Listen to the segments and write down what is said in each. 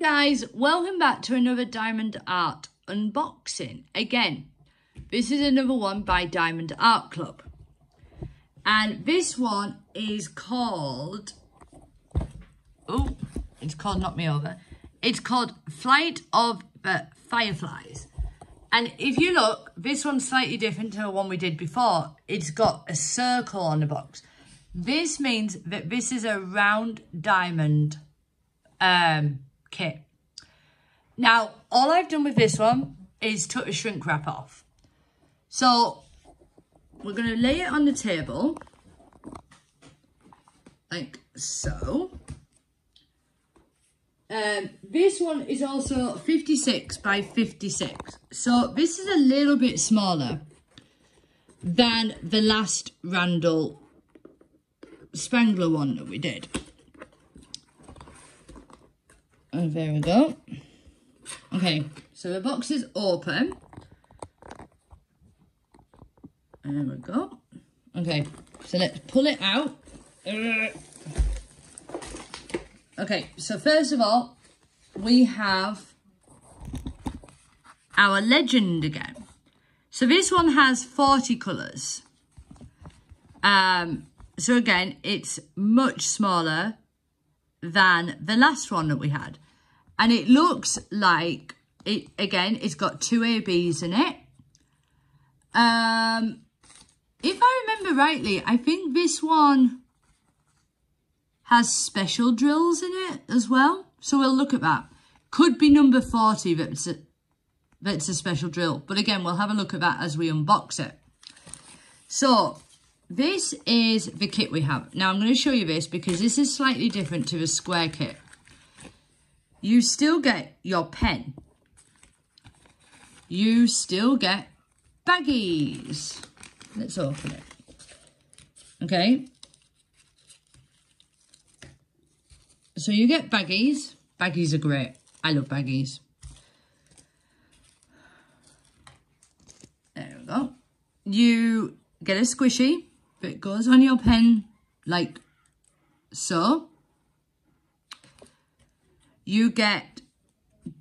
Guys, welcome back to another Diamond Art unboxing. Again, this is another one by Diamond Art Club. And this one is called, oh, it's called Knock Me Over. It's called Flight of the Fireflies. And if you look, this one's slightly different to the one we did before. It's got a circle on the box. This means that this is a round diamond um, kit. Now, all I've done with this one is took the shrink wrap off. So, we're going to lay it on the table, like so. Um, this one is also 56 by 56. So, this is a little bit smaller than the last Randal Spangler one that we did. And there we go. Okay, so the box is open. There we go. Okay, so let's pull it out. Okay, so first of all, we have our legend again. So this one has 40 colours. Um, so again, it's much smaller than the last one that we had. And it looks like, it again, it's got two ABs in it. Um, if I remember rightly, I think this one has special drills in it as well. So we'll look at that. Could be number 40 that's a, that's a special drill. But again, we'll have a look at that as we unbox it. So this is the kit we have. Now I'm going to show you this because this is slightly different to the square kit. You still get your pen. You still get baggies. Let's open it. Okay. So you get baggies. Baggies are great. I love baggies. There we go. You get a squishy that goes on your pen like so. You get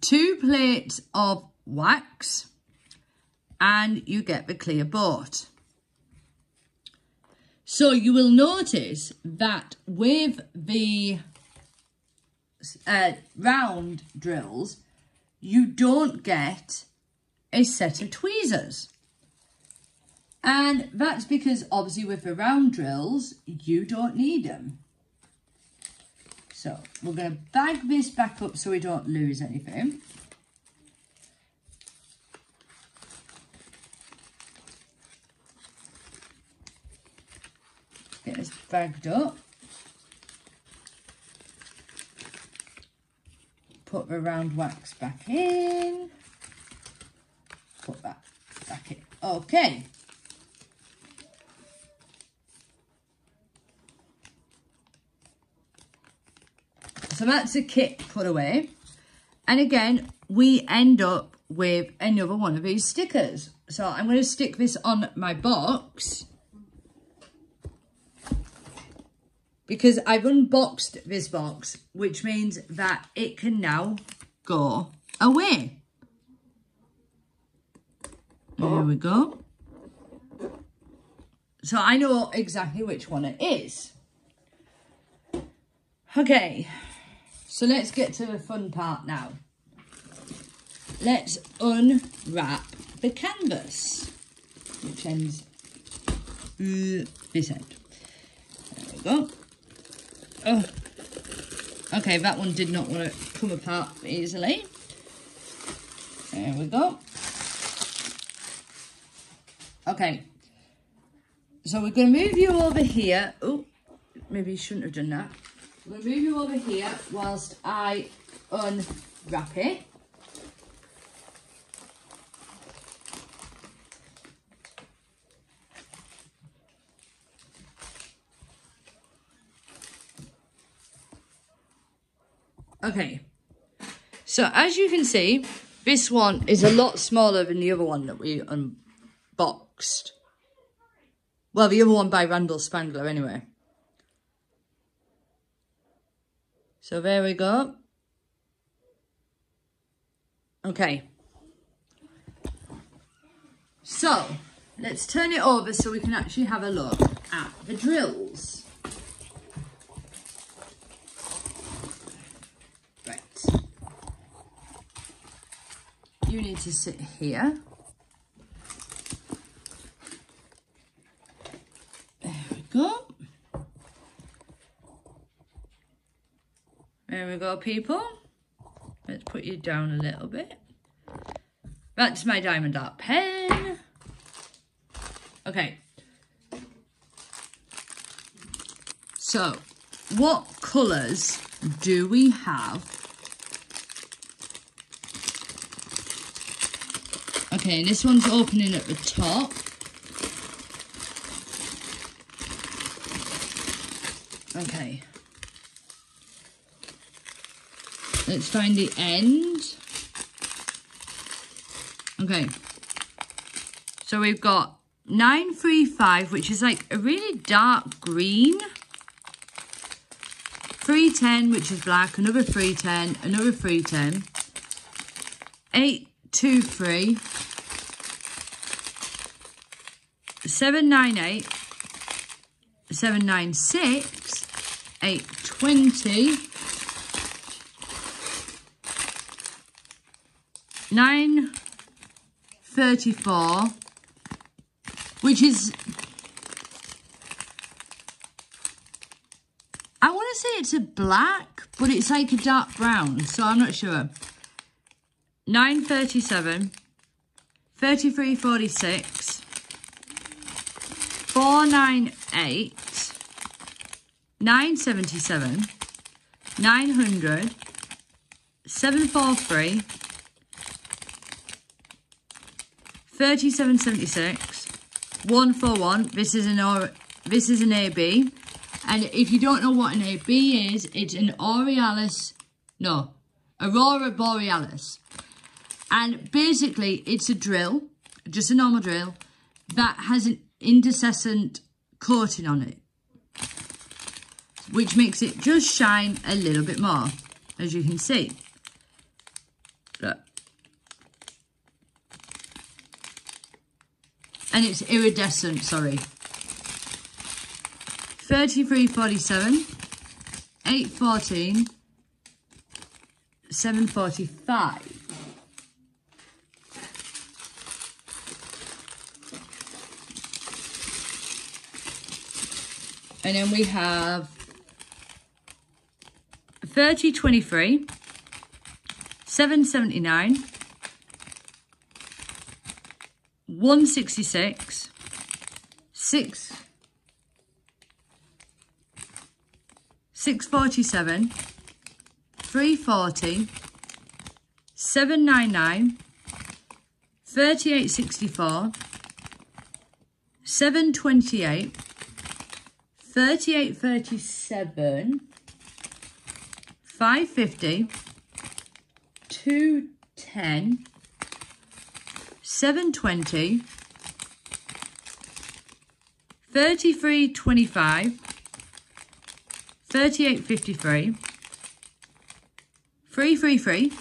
two plates of wax and you get the clear boat. So you will notice that with the uh, round drills, you don't get a set of tweezers. And that's because obviously with the round drills, you don't need them. So we're going to bag this back up so we don't lose anything. Get this bagged up. Put the round wax back in. Put that back in. Okay. So that's a kit put away. And again, we end up with another one of these stickers. So I'm going to stick this on my box. Because I've unboxed this box, which means that it can now go away. There we go. So I know exactly which one it is. Okay, so let's get to the fun part now. Let's unwrap the canvas, which ends uh, this end. There we go. Oh. Okay, that one did not want to come apart easily. There we go. Okay. So we're going to move you over here. Oh, maybe you shouldn't have done that. I'm going to move you over here whilst I unwrap it. Okay, so as you can see, this one is a lot smaller than the other one that we unboxed. Well, the other one by Randal Spangler anyway. So there we go. Okay. So, let's turn it over so we can actually have a look at the drills. Right. You need to sit here. There we go. There we go, people. Let's put you down a little bit. That's my diamond art pen. Okay. So, what colours do we have? Okay, and this one's opening at the top. Okay. Let's find the end. Okay. So we've got 935, which is like a really dark green. 310, which is black, another 310, another 310. 823. 798. 796. 820. 934 which is I want to say it's a black but it's like a dark brown so I'm not sure. 937 3346 498 977 900 743 3776 141 this is an or this is an AB and if you don't know what an AB is it's an Aurealis no Aurora Borealis. And basically it's a drill just a normal drill that has an incandescent coating on it which makes it just shine a little bit more as you can see and it's iridescent, sorry. 3347, 814, 745. And then we have 3023, 779, 166, 6, 647, 340, 799, 3864, 728, 3837, 550, 210, 720, 3325, 3853, 333,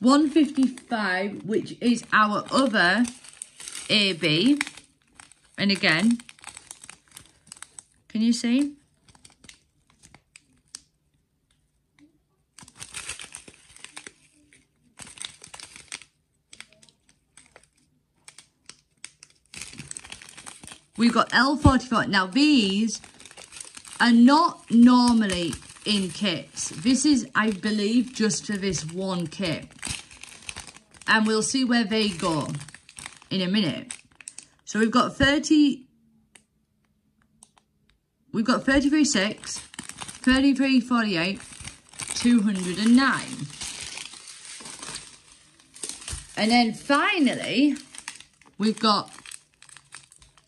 155, which is our other AB. And again, can you see? We've got L44. Now these are not normally in kits. This is, I believe, just for this one kit. And we'll see where they go in a minute. So we've got 30, we've got 33.6, 33.48, 209. And then finally, we've got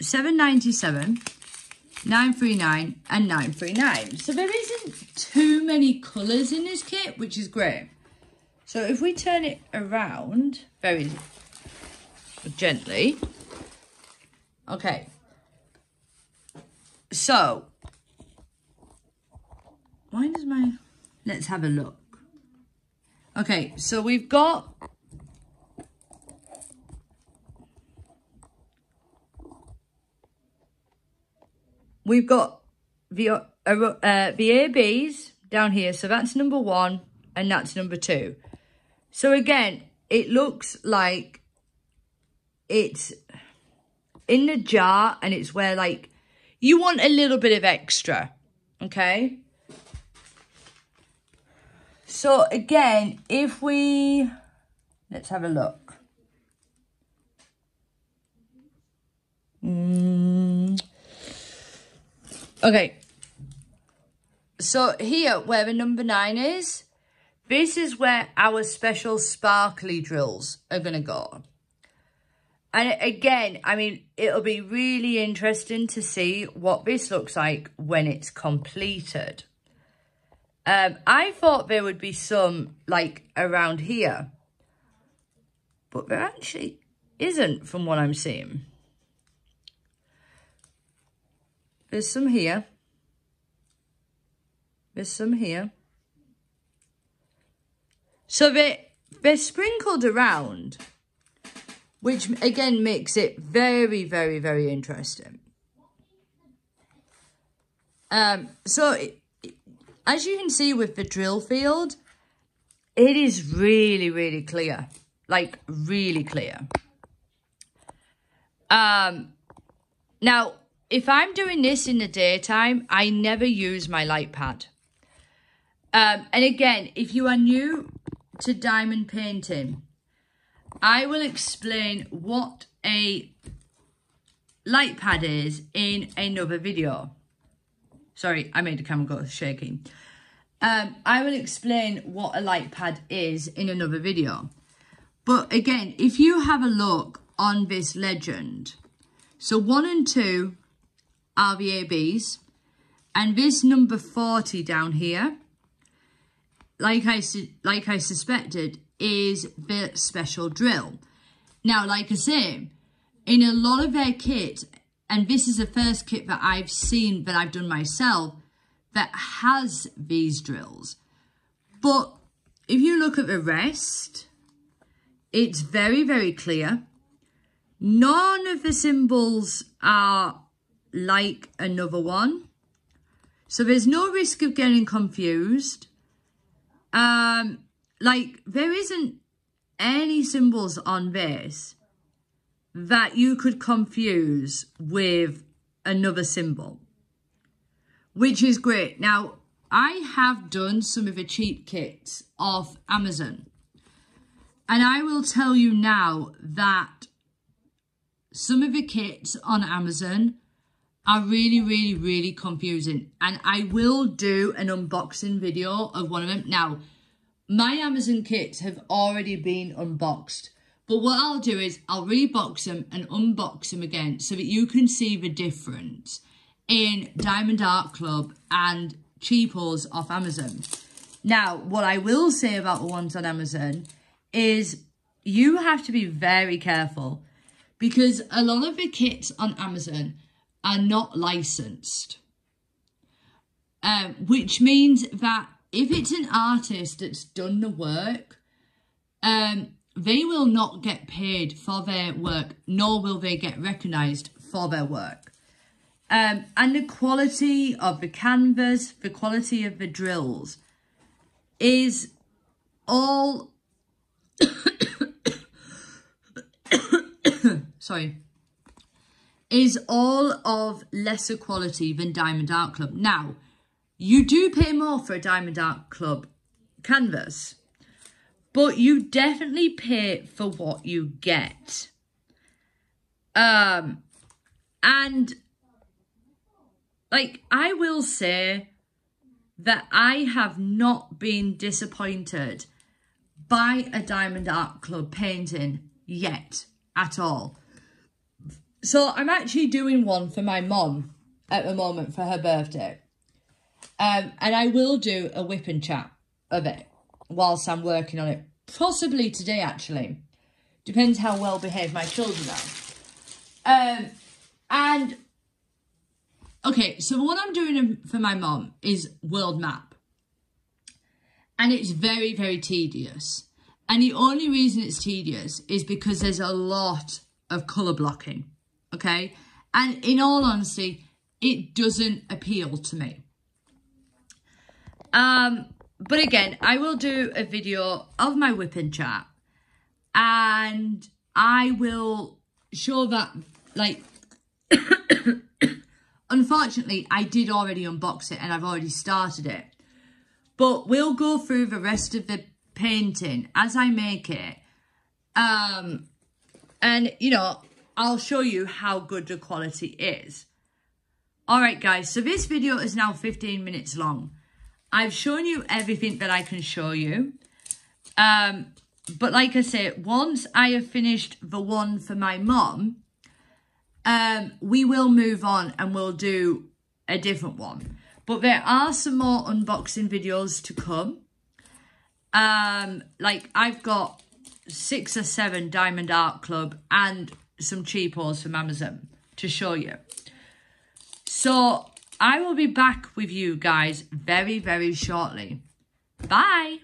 797, 939 and 939. So there isn't too many colours in this kit, which is great. So if we turn it around very gently. Okay. So, why does my... Let's have a look. Okay, so we've got we've got the, uh, uh, the ABs down here. So that's number one and that's number two. So again, it looks like it's in the jar and it's where like you want a little bit of extra, okay? So again, if we, let's have a look. Mm. Okay. So here, where the number nine is, this is where our special sparkly drills are going to go. And again, I mean, it'll be really interesting to see what this looks like when it's completed. Um, I thought there would be some, like, around here. But there actually isn't from what I'm seeing. There's some here. There's some here. So they, they're sprinkled around, which again makes it very, very, very interesting. Um, so it, as you can see with the drill field, it is really, really clear. Like, really clear. Um, now, if I'm doing this in the daytime, I never use my light pad. Um, and again, if you are new to diamond painting, I will explain what a light pad is in another video. Sorry, I made the camera go shaking. Um, I will explain what a light pad is in another video. But again, if you have a look on this legend, so one and two the and this number 40 down here like I, said, like I suspected, is the special drill. Now, like I say, in a lot of their kit, and this is the first kit that I've seen that I've done myself that has these drills. But if you look at the rest, it's very, very clear. None of the symbols are like another one. So there's no risk of getting confused. Um, like, there isn't any symbols on this that you could confuse with another symbol, which is great. Now, I have done some of the cheap kits off Amazon. And I will tell you now that some of the kits on Amazon are really, really, really confusing. And I will do an unboxing video of one of them. Now, my Amazon kits have already been unboxed. But what I'll do is I'll rebox them and unbox them again so that you can see the difference in Diamond Art Club and cheapos off Amazon. Now, what I will say about the ones on Amazon is you have to be very careful because a lot of the kits on Amazon are not licensed. Um, which means that if it's an artist that's done the work, um, they will not get paid for their work, nor will they get recognised for their work. Um, and the quality of the canvas, the quality of the drills is all... sorry is all of lesser quality than Diamond Art Club. Now, you do pay more for a Diamond Art Club canvas, but you definitely pay for what you get. Um, and like, I will say that I have not been disappointed by a Diamond Art Club painting yet at all. So I'm actually doing one for my mom at the moment for her birthday. Um, and I will do a whip and chat of it whilst I'm working on it. Possibly today, actually. Depends how well behaved my children are. Um, and, okay, so what I'm doing for my mom is world map. And it's very, very tedious. And the only reason it's tedious is because there's a lot of colour blocking okay? And in all honesty, it doesn't appeal to me. Um, but again, I will do a video of my whipping chat and I will show that, like, unfortunately, I did already unbox it and I've already started it. But we'll go through the rest of the painting as I make it. Um, and, you know, I'll show you how good the quality is. Alright guys, so this video is now 15 minutes long. I've shown you everything that I can show you. Um, but like I say, once I have finished the one for my mom, um, we will move on and we'll do a different one. But there are some more unboxing videos to come. Um, like I've got six or seven Diamond Art Club and some cheapos from Amazon to show you. So I will be back with you guys very, very shortly. Bye.